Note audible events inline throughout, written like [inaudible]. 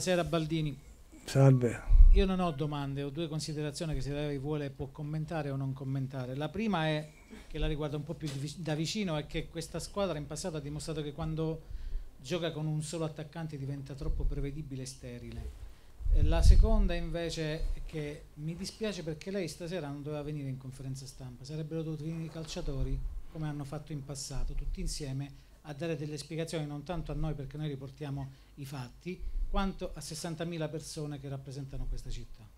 Buonasera Baldini. Salve. Io non ho domande, ho due considerazioni che se lei vuole può commentare o non commentare. La prima è che la riguarda un po' più da vicino è che questa squadra in passato ha dimostrato che quando gioca con un solo attaccante diventa troppo prevedibile e sterile. La seconda invece è che mi dispiace perché lei stasera non doveva venire in conferenza stampa, sarebbero dovuti venire i calciatori come hanno fatto in passato, tutti insieme a dare delle spiegazioni non tanto a noi perché noi riportiamo i fatti, quanto a 60.000 persone che rappresentano questa città.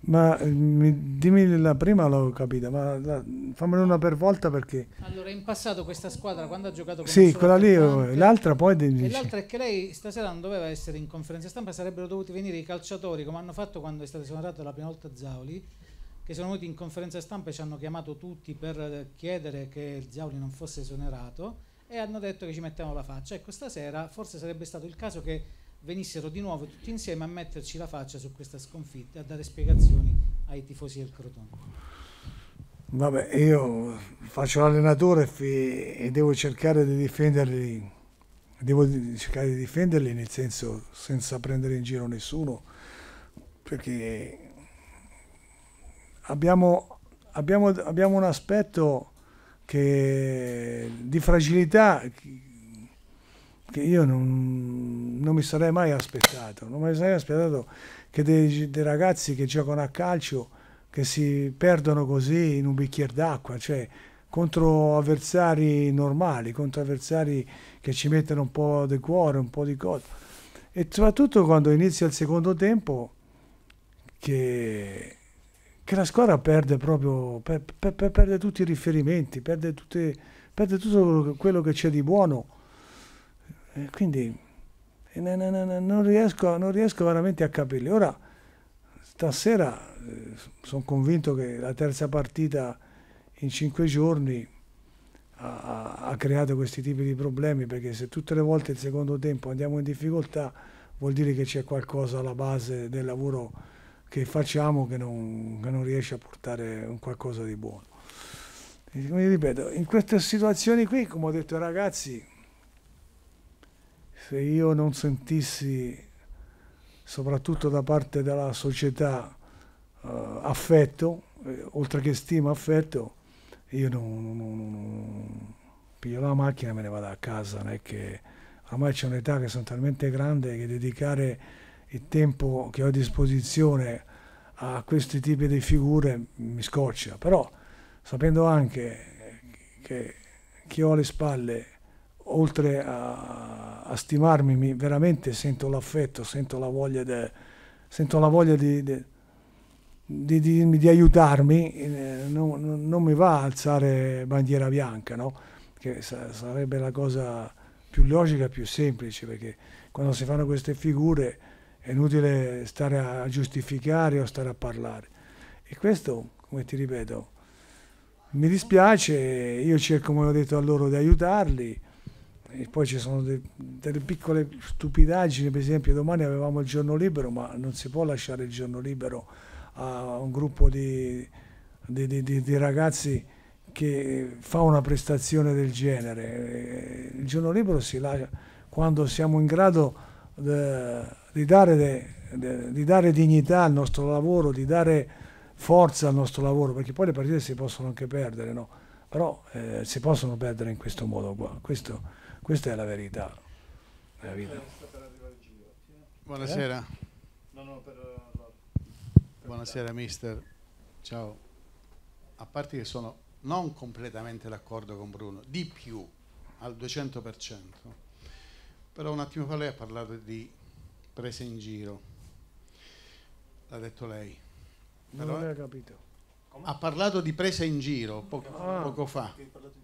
Ma mi, dimmi la prima l'ho capita, ma la, fammene una per volta perché... Allora, in passato questa squadra quando ha giocato con Sì, quella lì, l'altra poi... E l'altra è che lei stasera non doveva essere in conferenza stampa, sarebbero dovuti venire i calciatori, come hanno fatto quando è stato esonerato la prima volta Zauli, che sono venuti in conferenza stampa e ci hanno chiamato tutti per chiedere che Zauli non fosse esonerato e hanno detto che ci mettevano la faccia. Ecco, stasera forse sarebbe stato il caso che venissero di nuovo tutti insieme a metterci la faccia su questa sconfitta e a dare spiegazioni ai tifosi del Crotone. Vabbè, io faccio l'allenatore e devo cercare di difenderli, devo cercare di difenderli nel senso senza prendere in giro nessuno, perché abbiamo, abbiamo, abbiamo un aspetto che, di fragilità che io non, non, mi sarei mai aspettato, non mi sarei aspettato che dei, dei, ragazzi che giocano a calcio che si perdono così in un bicchiere d'acqua, cioè contro avversari normali, contro avversari che ci mettono un po' di cuore, un po' di cose. E soprattutto quando inizia il secondo tempo che, che la squadra perde proprio, per, per, per, perde tutti i riferimenti, perde, tutte, perde tutto quello che c'è di buono eh, quindi non, riesco, non riesco veramente a capirli. Ora, stasera eh, sono convinto che la terza partita in cinque giorni ha, ha, creato questi tipi di problemi perché se tutte le volte il secondo tempo andiamo in difficoltà vuol dire che c'è qualcosa alla base del lavoro che facciamo che non, che non riesce a portare un qualcosa di buono. Come ripeto, in queste situazioni qui, come ho detto ai ragazzi, se io non sentissi, soprattutto da parte della società, uh, affetto, eh, oltre che stima, affetto, io non, non, non, piglio la macchina e me ne vado a casa, non è che ormai c'è un'età che sono talmente grande che dedicare il tempo che ho a disposizione a questi tipi di figure mi scoccia, però sapendo anche che chi ho alle spalle, oltre a a stimarmi, mi, veramente sento l'affetto, sento la voglia, de, sento la voglia di, de, di, di, di, aiutarmi, eh, non, non, mi va a alzare bandiera bianca, no? che sa, sarebbe la cosa più logica più semplice, perché quando si fanno queste figure è inutile stare a giustificare o stare a parlare. E questo, come ti ripeto, mi dispiace, io cerco, come ho detto a loro, di aiutarli, e poi ci sono de, delle piccole stupidaggini, per esempio domani avevamo il giorno libero, ma non si può lasciare il giorno libero a un gruppo di, di, di, di ragazzi che fa una prestazione del genere. Il giorno libero si lascia quando siamo in grado di dare, de, di dare dignità al nostro lavoro, di dare forza al nostro lavoro, perché poi le partite si possono anche perdere, no? però eh, si possono perdere in questo modo qua. Questo, questa è la verità. La Buonasera. Buonasera mister. Ciao. A parte che sono non completamente d'accordo con Bruno, di più, al 200%. Però un attimo fa lei ha parlato di prese in giro. L'ha detto lei. Però non l'ha capito. Ha parlato di presa in giro poco, ah. poco fa.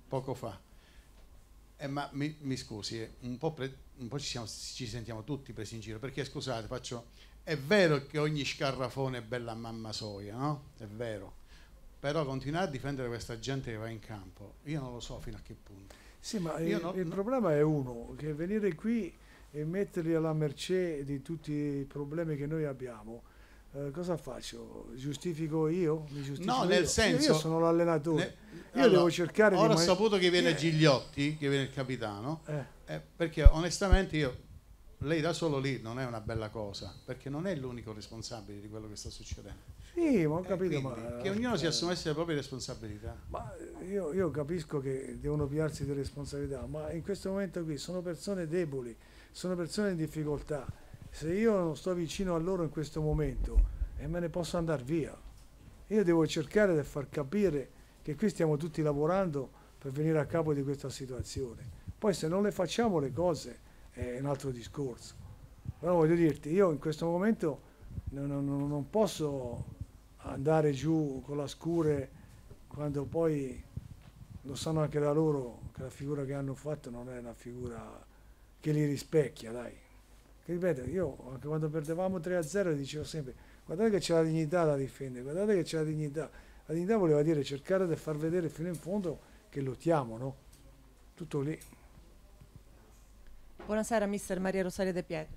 Poco fa. Eh, ma mi, mi scusi, eh, un po', pre, un po ci, siamo, ci, sentiamo tutti presi in giro, perché scusate, faccio, è vero che ogni scarrafone è bella a mamma soia, no? È vero. Però continuare a difendere questa gente che va in campo, io non lo so fino a che punto. Sì, ma il, non, il problema è uno, che venire qui e metterli alla mercé di tutti i problemi che noi abbiamo, eh, cosa faccio? Giustifico io? Giustifico no, nel io? senso... Io sono l'allenatore. Ne, io allora, devo cercare ora di... Ora ho saputo che viene eh. Gigliotti, che viene il capitano, eh. Eh, perché onestamente io lei da solo lì non è una bella cosa, perché non è l'unico responsabile di quello che sta succedendo. Sì, ma ho Eh, capito, quindi, ma... che ognuno si assumesse le proprie responsabilità. Ma io, io capisco che devono pigliarsi delle responsabilità, ma in questo momento qui sono persone deboli, sono persone in difficoltà. Se io non sto vicino a loro in questo momento e me ne posso andare via, io devo cercare di far capire che qui stiamo tutti lavorando per venire a capo di questa situazione. Poi se non le facciamo le cose è un altro discorso. Però voglio dirti, io in questo momento non, non- non posso andare giù con la scure quando poi lo sanno anche da loro che la figura che hanno fatto non è una figura che li rispecchia, dai. Che ripeto, io anche quando perdevamo 3-0 dicevo sempre guardate che c'è la dignità da difendere, guardate che c'è la dignità. La dignità voleva dire cercare di far vedere fino in fondo che lottiamo, no? Tutto lì. Buonasera, mister Maria Rosaria De Pietro.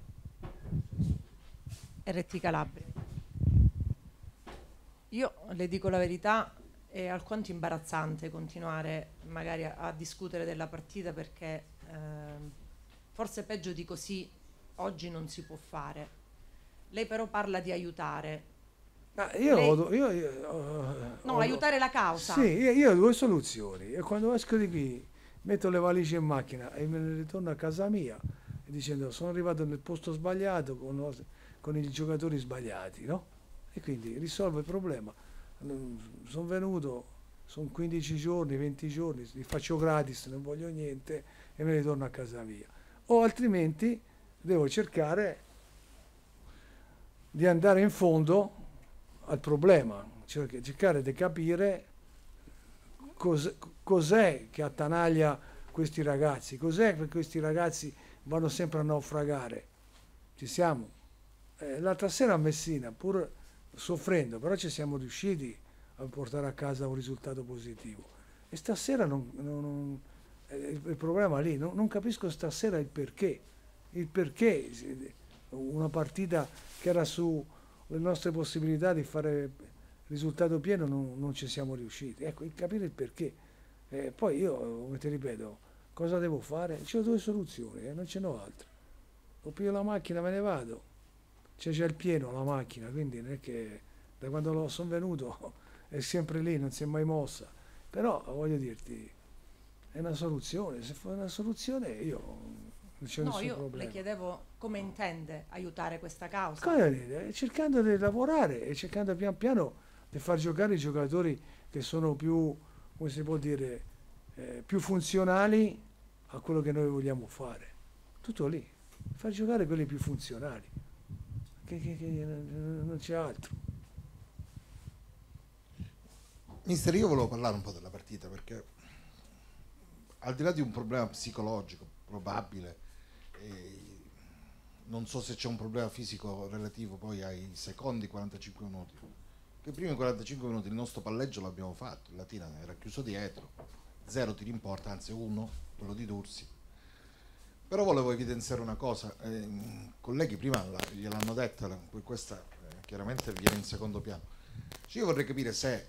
RT Calabria. Io le dico la verità, è alquanto imbarazzante continuare magari a, a discutere della partita perché ehm, forse peggio di così oggi non si può fare. Lei però parla di aiutare. Ma io, Lei- ho, io, io, ho- No, ho- aiutare la causa. Sì, io, io ho due soluzioni. E quando esco di qui metto le valigie in macchina e me ne ritorno a casa mia dicendo sono arrivato nel posto sbagliato con, con i giocatori sbagliati, no? E quindi risolvo il problema. Sono venuto, sono 15 giorni, 20 giorni, li faccio gratis, non voglio niente e me ne torno a casa mia. O altrimenti devo cercare di andare in fondo al problema, cioè cercare di capire cos- cos'è che attanaglia questi ragazzi, cos'è che questi ragazzi vanno sempre a naufragare. Ci siamo. Eh, l'altra sera a Messina, pur soffrendo, però ci siamo riusciti a portare a casa un risultato positivo. E stasera non, non- non- eh, il, problema lì, non, capisco stasera il perché. Il perché una partita che era sulle nostre possibilità di fare risultato pieno non, ci siamo riusciti. Ecco, il capire il perché. Eh, poi io, come ti ripeto, cosa devo fare? C'ho due soluzioni, eh, non ce n'ho altre. O piglio la macchina, me ne vado. C'è già il pieno la macchina, quindi non è che da quando sono venuto [laughs] è sempre lì, non si è mai mossa. Però voglio dirti, è una soluzione. Se fa una soluzione io non c'è No, nessun io problema. le chiedevo come intende aiutare questa causa. Cosa? Cercando di lavorare e cercando pian piano di far giocare i giocatori che sono più, come si può dire, eh, più funzionali a quello che noi vogliamo fare. Tutto lì. Far giocare quelli più funzionali. Che, che- che non c'è altro. Mister, io volevo parlare un po' della partita perché al di là di un problema psicologico probabile, non so se c'è un problema fisico relativo poi ai secondi 45 minuti. Che i primi 45 minuti il nostro palleggio l'abbiamo fatto, il Latina era chiuso dietro, zero tiri in porta, anzi uno, quello di Dursi. Però volevo evidenziare una cosa, eh, i colleghi prima gliel'hanno detta, la- questa eh, chiaramente viene in secondo piano. Cioè, io vorrei capire se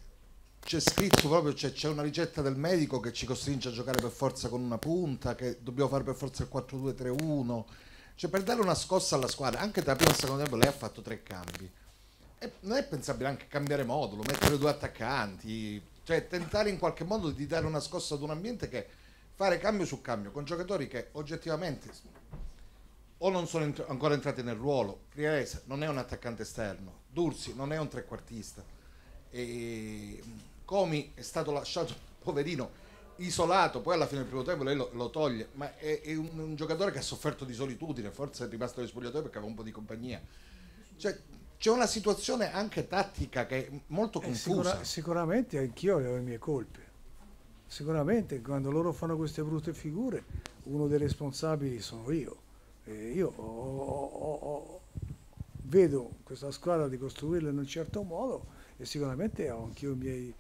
c'è scritto proprio, c'è una ricetta del medico che ci costringe a giocare per forza con una punta, che dobbiamo fare per forza il 4-2-3-1, cioè per dare una scossa alla squadra, anche tra prima e secondo tempo lei ha fatto tre cambi. E non è pensabile anche cambiare modulo, mettere due attaccanti, cioè tentare in qualche modo di dare una scossa ad un ambiente che fare cambio su cambio con giocatori che oggettivamente o non sono entr- ancora entrati nel ruolo. Priarese non è un attaccante esterno, Dursi non è un trequartista. E Comi è stato lasciato, [laughs] poverino, isolato, poi alla fine del primo tempo lei lo, lo toglie, ma è, è un, un giocatore che ha sofferto di solitudine, forse è rimasto agli spogliatoi perché aveva un po' di compagnia. Cioè, c'è una situazione anche tattica che è molto Eh, confusa. sicura- sicuramente anch'io avevo le mie colpe. Sicuramente quando loro fanno queste brutte figure, uno dei responsabili sono io. E io ho- ho- ho- vedo questa squadra di costruirla in un certo modo e sicuramente anch'io miei,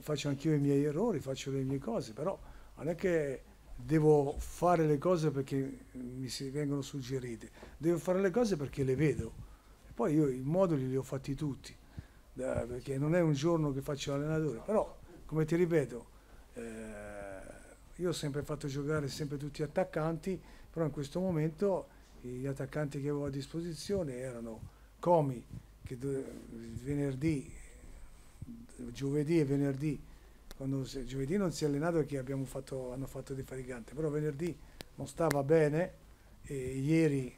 faccio anch'io i miei errori, faccio le mie cose, però non è che devo fare le cose perché mi vengono suggerite, devo fare le cose perché le vedo. E poi io i moduli li ho fatti tutti, perché non è un giorno che faccio l'allenatore, però come ti ripeto, eh, io ho sempre fatto giocare sempre tutti attaccanti, però in questo momento gli attaccanti che avevo a disposizione erano Comi che venerdì, giovedì e venerdì, quando giovedì non si è allenato perché fatto, hanno fatto defaticante, però venerdì non stava bene e ieri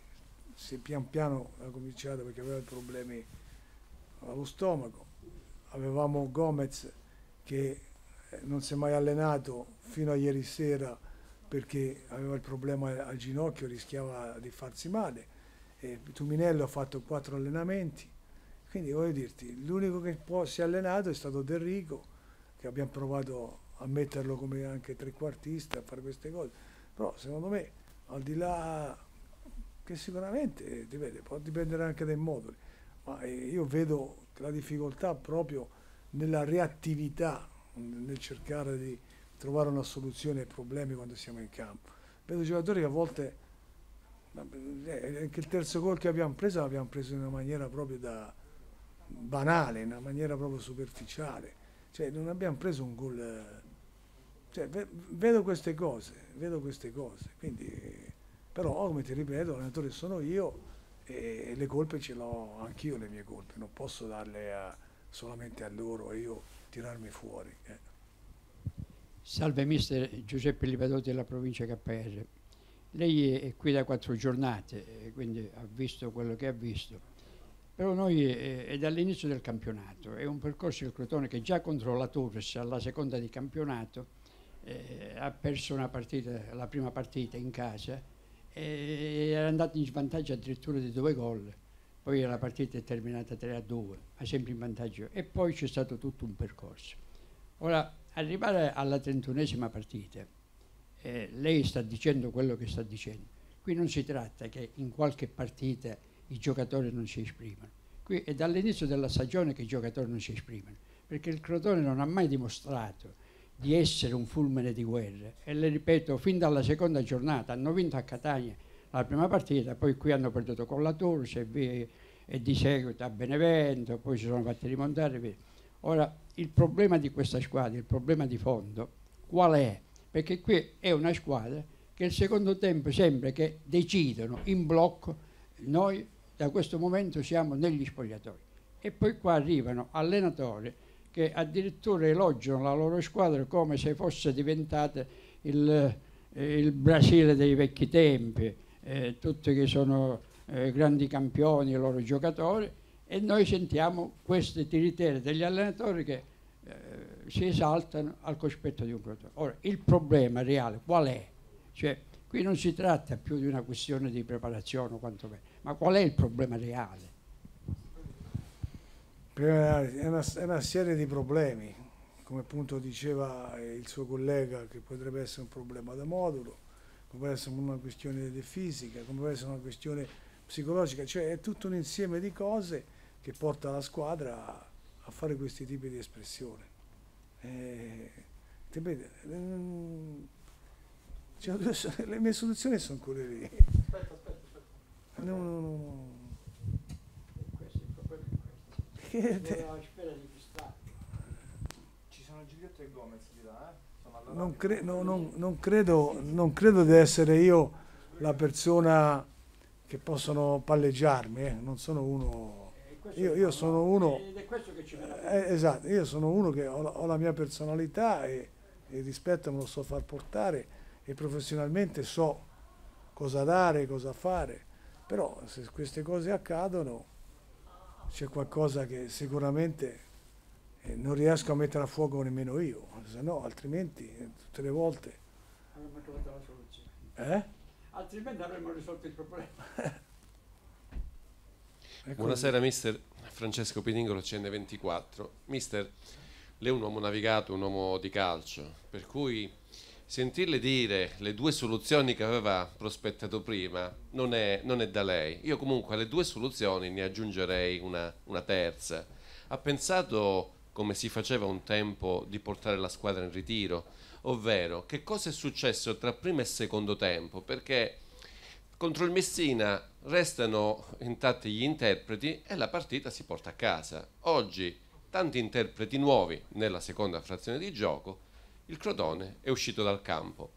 si pian piano ha cominciato perché aveva problemi allo stomaco. Avevamo Gomez che non si è mai allenato fino a ieri sera perché aveva il problema al ginocchio, rischiava di farsi male. E Tuminello ha fatto quattro allenamenti, quindi voglio dirti, l'unico che può, si è allenato è stato Derrico, che abbiamo provato a metterlo come anche trequartista, a fare queste cose. Però secondo me, al di là che sicuramente vede, può dipendere anche dai moduli, ma eh, io vedo la difficoltà proprio nella reattività, nel cercare di trovare una soluzione ai problemi quando siamo in campo. Vedo giocatori che a volte, eh, anche il terzo gol che abbiamo preso l'abbiamo preso in una maniera proprio da banale, in una maniera proprio superficiale. Cioè non abbiamo preso un gol... Cioè, vedo queste cose, vedo queste cose. Quindi, però, come ti ripeto, l'allenatore sono io e le colpe ce l'ho anch'io le mie colpe, non posso darle a, solamente a loro io tirarmi fuori. Eh. Salve mister Giuseppe Livadotti della provincia Capaese. Lei è qui da quattro giornate, quindi ha visto quello che ha visto. Però noi è dall'inizio del campionato, è un percorso del Crotone che già contro la Torres alla seconda di campionato eh, ha perso partita, la prima partita in casa e era andato in svantaggio addirittura di due gol. Poi la partita è terminata 3 a 2, ma sempre in vantaggio. E poi c'è stato tutto un percorso. Ora, arrivare alla trentunesima partita, eh, lei sta dicendo quello che sta dicendo. Qui non si tratta che in qualche partita i giocatori non si esprimano. Qui è dall'inizio della stagione che i giocatori non si esprimono, perché il Crotone non ha mai dimostrato di essere un fulmine di guerra. E le ripeto, fin dalla seconda giornata hanno vinto a Catania la prima partita, poi qui hanno perduto con la e, e di seguito a Benevento, poi si sono fatti rimontare. Via. Ora, il problema di questa squadra, il problema di fondo, qual è? Perché qui è una squadra che il secondo tempo sembra che decidono in blocco, noi da questo momento siamo negli spogliatori. E poi qua arrivano allenatori che addirittura elogiano la loro squadra come se fosse diventata il, eh, il Brasile dei vecchi tempi, eh, tutti che sono eh, grandi campioni, i loro giocatori, e noi sentiamo queste tiritere degli allenatori che eh, si esaltano al cospetto di un crotone. Ora, il problema reale qual è? Cioè, qui non si tratta più di una questione di preparazione o quanto ma qual è il problema reale? È una, è una serie di problemi, come appunto diceva il suo collega, che potrebbe essere un problema da modulo, come può essere una questione fisica, come può essere una questione psicologica, cioè è tutto un insieme di cose che porta la squadra a, a fare questi tipi di espressione. Eh, ehm, cioè, [laughs] le mie soluzioni sono quelle lì. Aspetta, aspetta, aspetta. No, no, no. Questo è. Che te... Ci sono Giulietto e Gomez? Non, cre no, non, non, credo, non credo di essere io la persona che possono palleggiarmi, eh? non sono uno io, io, sono uno eh, esatto, io sono uno che ho, ho la mia personalità e, e il rispetto me lo so far portare e professionalmente so cosa dare, cosa fare però se queste cose accadono c'è qualcosa che sicuramente eh, non riesco a mettere a fuoco nemmeno io se no altrimenti eh, tutte le volte avremmo trovato la soluzione eh? altrimenti avremmo risolto il problema [laughs] Ecco Buonasera mister Francesco Piningolo CN24. Mister, lei è un uomo navigato, un uomo di calcio, per cui sentirle dire le due soluzioni che aveva prospettato prima non è, non è da lei. Io comunque alle due soluzioni ne aggiungerei una, una terza. Ha pensato come si faceva un tempo di portare la squadra in ritiro, ovvero che cosa è successo tra primo e secondo tempo, perché contro il Messina restano intatti gli interpreti e la partita si porta a casa. Oggi tanti interpreti nuovi nella seconda frazione di gioco, il Crotone è uscito dal campo.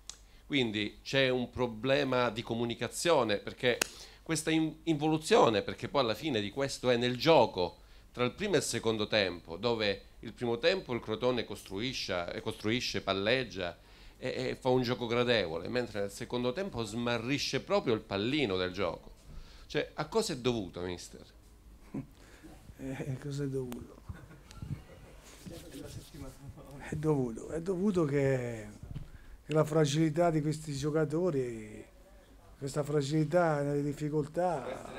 Quindi c'è un problema di comunicazione perché questa in- involuzione, perché poi alla fine di questo è nel gioco tra il primo e il secondo tempo, dove il primo tempo il Crotone costruisce, costruisce palleggia e, e fa un gioco gradevole, mentre nel secondo tempo smarrisce proprio il pallino del gioco. Cioè, a cosa è dovuto, mister? [laughs] Eh, cosa è dovuto? È dovuto, è dovuto che, che la fragilità di questi giocatori, questa fragilità nelle difficoltà.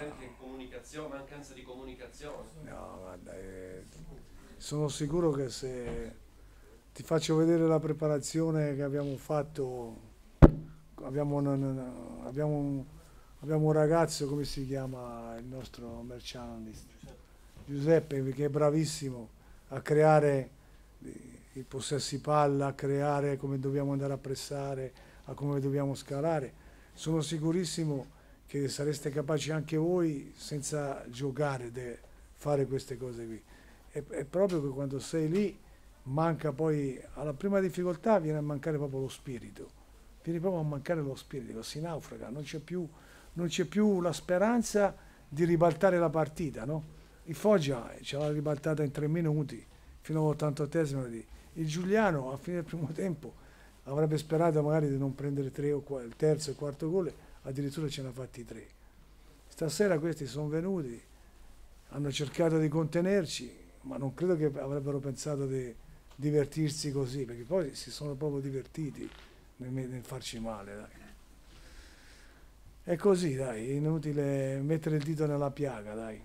Comunicazione, mancanza di comunicazione. No, guarda, eh, sono sicuro che se ti faccio vedere la preparazione che abbiamo fatto, abbiamo, un- abbiamo un, abbiamo un ragazzo, come si chiama il nostro merchandist? Giuseppe, che è bravissimo a creare i possessi palla, a creare come dobbiamo andare a pressare, a come dobbiamo scalare. Sono sicurissimo che sareste capaci anche voi, senza giocare, di fare queste cose qui. È, è proprio che quando sei lì manca poi, alla prima difficoltà viene a mancare proprio lo spirito, viene proprio a mancare lo spirito, si naufraga, non c'è più, più la speranza di ribaltare la partita, no? Il Foggia ce l'ha ribaltata in tre minuti, fino all'88esimo. di- Il Giuliano a fine del primo tempo avrebbe sperato magari di non prendere tre o il terzo e il quarto gol, addirittura ce ne ha fatti tre. Stasera questi sono venuti, hanno cercato di contenerci, ma non credo che avrebbero pensato di divertirsi così, perché poi si sono proprio divertiti nel, nel farci male. Dai. È così, dai, è inutile mettere il dito nella piaga, dai.